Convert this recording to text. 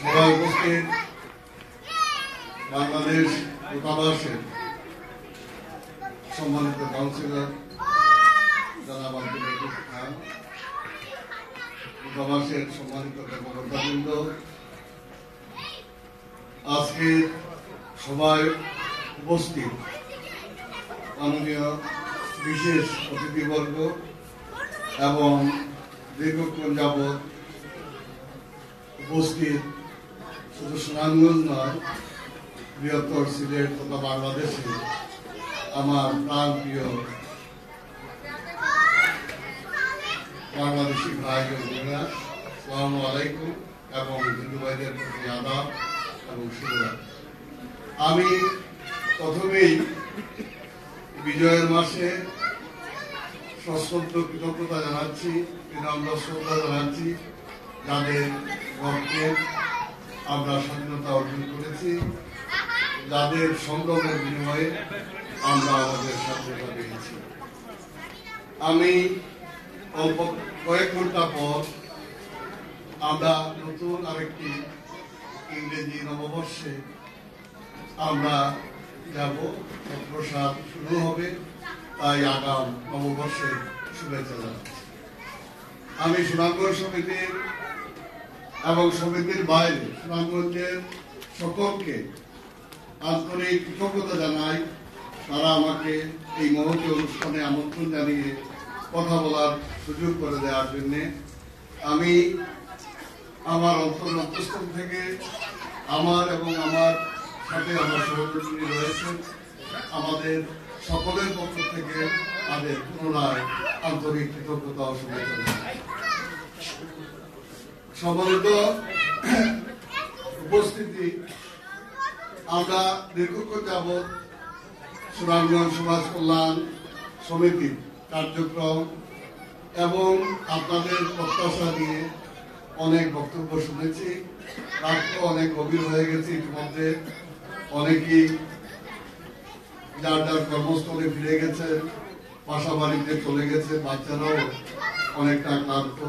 সভায় উপস্থিত। বাংলাদেশ দূতাবাসের সম্মানিত কাউন্সিলর, জনাব আব্দুল দূতাবাসের সম্মানিত কর্মকর্তাবৃন্দ আজকের সভায় উপস্থিত। মাননীয় বিশেষ অতিথিবর্গ এবং দীর্ঘক্ষণ যাবৎ উপস্থিত শুধু সুনামগঞ্জ নয়, বৃহত্তর সিলেট তথা বাংলাদেশে আমার প্রাণ প্রিয় বাংলাদেশি ভাই বোনেরা সালাম আলাইকুম এবং হিন্দু ভাইদের প্রতি আদাব এবং শুভরাত্রি। আমি প্রথমেই বিজয়ের মাসে সশ্রদ্ধ কৃতজ্ঞতা জানাচ্ছি, বিনম্র শ্রদ্ধা জানাচ্ছি যাদের রক্তে আমরা স্বাধীনতা অর্জন করেছি। যাদের সংগ্রামের বিনিময়ে আমরা আমাদের স্বাধীনতা পেয়েছি। আমি কয়েক ঘণ্টা পর আমরা নতুন আরেকটি ইংরেজি নববর্ষে আমরা যাব। প্রসাদ শুরু হবে, তাই আগাম নববর্ষের শুভেচ্ছা জানাচ্ছি। আমি সুনামগঞ্জ সমিতির এবং সমিতির বাইরে সুনামগঞ্জের সকলকে আন্তরিক কৃতজ্ঞতা জানাই তারা আমাকে এই মহতি অনুষ্ঠানে আমন্ত্রণ জানিয়ে কথা বলার সুযোগ করে দেওয়ার জন্য আমি আমার অন্তর অন্তঃস্থল থেকে আমার এবং আমার সাথে আমার সহযোগী রয়েছেন আমাদের সকলের পক্ষ থেকে তাদের পুনরায় আন্তরিক কৃতজ্ঞতা জানাই। সম্মানিত উপস্থিতি, আমরা দীর্ঘক্ষণ যাবৎ সুনামগঞ্জ সমাজ কল্যাণ সমিতির কার্যক্রম এবং আপনাদের প্রত্যাশা নিয়ে অনেক বক্তব্য শুনেছি রাত অনেক গভীর হয়ে গেছে ইতিমধ্যে, অনেকেই যার যার কর্মস্থলে ফিরে গেছে বাসা বাড়িতে চলে গেছে বাচ্চারাও অনেকটা ক্লান্ত।